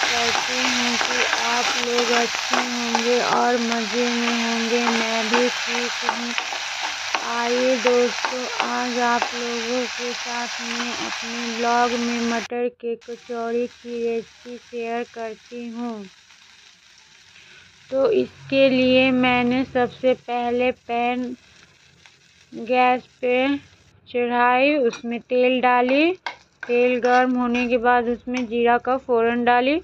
करती हूँ कि आप लोग अच्छे होंगे और मज़े में होंगे। मैं भी ठीक हूँ। आइए दोस्तों, आज आप लोगों के साथ मैं अपने ब्लॉग में मटर के कचौड़ी की रेसिपी शेयर करती हूँ। तो इसके लिए मैंने सबसे पहले पैन, गैस पे चढ़ाई, उसमें तेल डाली। तेल गर्म होने के बाद उसमें जीरा का फ़ोरन डाली।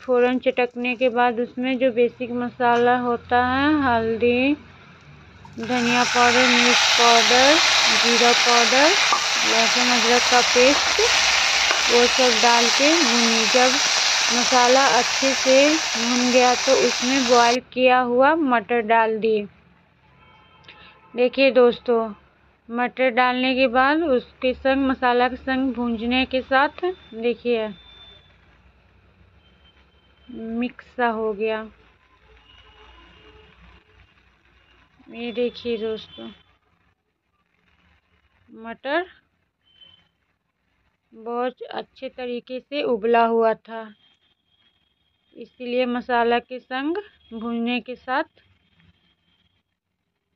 फ़ोरन चटकने के बाद उसमें जो बेसिक मसाला होता है, हल्दी, धनिया पाउडर, मिर्च पाउडर, जीरा पाउडर, लहसुन, अदरक का पेस्ट, वो सब डाल के भूनी। जब मसाला अच्छे से भुन गया तो उसमें बॉईल किया हुआ मटर डाल दिए। देखिए दोस्तों मटर डालने के बाद उसके संग मसाला के संग भूंजने के साथ देखिए, मिक्स हो गया। ये देखिए दोस्तों, मटर बहुत अच्छे तरीके से उबला हुआ था, इसलिए मसाला के संग भूनने के साथ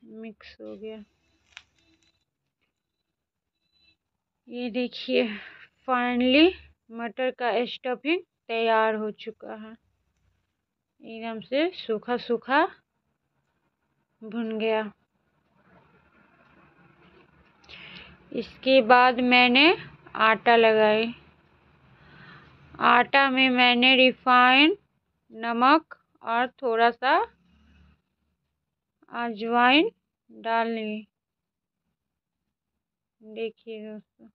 मिक्स हो गया। ये देखिए फाइनली मटर का स्टफिंग तैयार हो चुका है। एकदम से सूखा सूखा भुन गया। इसके बाद मैंने आटा लगाई आटा में मैंने रिफाइन नमक और थोड़ा सा अजवाइन डाल ली देखिए दोस्तों।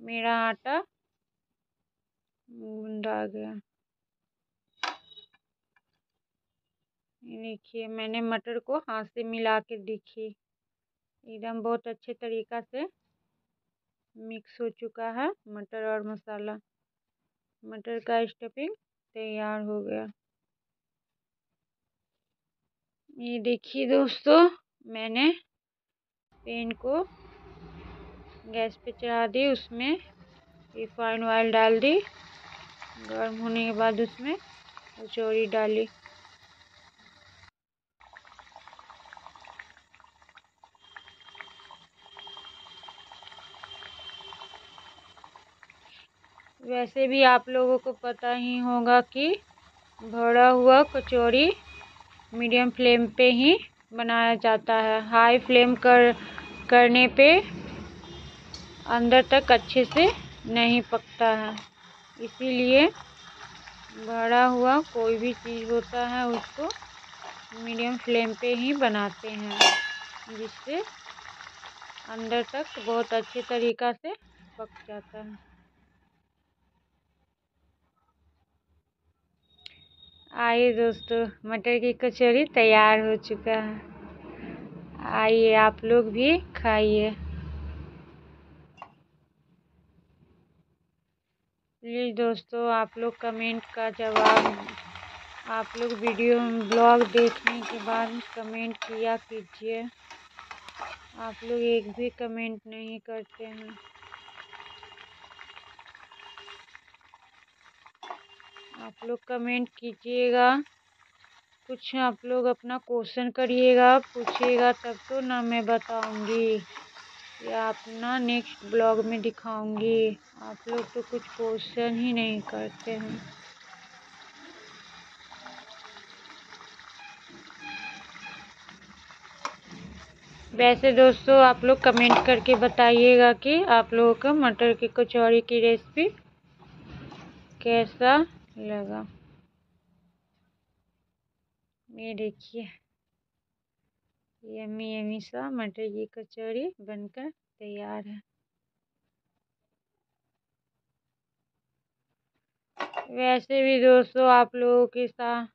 मेरा आटा गूंदा गया। देखिए, मैंने मटर को हाथ से मिला के देखी एकदम बहुत अच्छे तरीक़ा से मिक्स हो चुका है मटर और मसाला। मटर का स्टफिंग तैयार हो गया। ये देखिए दोस्तों, मैंने पेन को गैस पे चढ़ा दी उसमें, रिफाइंड ऑयल डाल दी, गर्म होने के बाद उसमें कचौड़ी डाली। वैसे भी आप लोगों को पता ही होगा कि भरा हुआ कचौड़ी मीडियम फ्लेम पे ही बनाया जाता है। हाई फ्लेम कर, करने पे अंदर तक अच्छे से नहीं पकता है। इसीलिए भरा हुआ कोई भी चीज़ होता है, उसको मीडियम फ्लेम पे ही बनाते हैं, जिससे अंदर तक बहुत अच्छे तरीक़ा से पक जाता है। आइए दोस्तों, मटर की कचौरी तैयार हो चुका है। आइए आप लोग भी खाइए। प्लीज़ दोस्तों, आप लोग कमेंट का जवाब, आप लोग वीडियो ब्लॉग देखने के बाद कमेंट किया कीजिए। आप लोग एक भी कमेंट नहीं करते हैं। आप लोग कमेंट कीजिएगा, कुछ आप लोग अपना क्वेश्चन करिएगा, पूछिएगा, तब तो ना मैं बताऊँगी। या अपना नेक्स्ट ब्लॉग में दिखाऊँगी। आप लोग तो कुछ क्वेश्चन ही नहीं करते हैं। वैसे दोस्तों, आप लोग कमेंट करके बताइएगा कि आप लोगों को मटर की कचौड़ी की रेसिपी कैसा लगा। ये देखिए। यमी यमी सा मटर की कचौड़ी बनकर तैयार है। वैसे भी दोस्तों, आप लोगों के साथ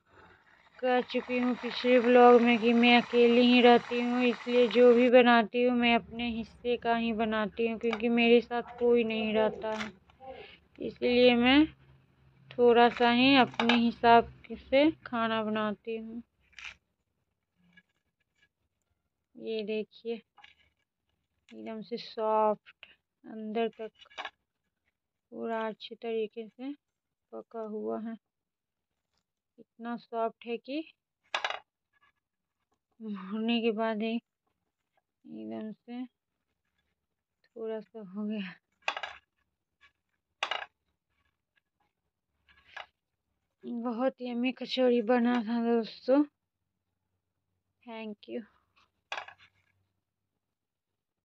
कर चुकी हूँ पिछले ब्लॉग में कि मैं अकेली ही रहती हूँ, इसलिए जो भी बनाती हूँ मैं अपने हिस्से का ही बनाती हूँ, क्योंकि मेरे साथ कोई नहीं रहता है। इसलिए मैं थोड़ा सा ही अपने हिसाब से खाना बनाती हूँ। ये देखिए, एकदम से सॉफ्ट, अंदर तक पूरा अच्छे तरीके से पका हुआ है। इतना सॉफ्ट है कि होने के बाद ही एकदम से थोड़ा सा हो गया। बहुत यम्मी कचौड़ी बना था दोस्तों। Thank you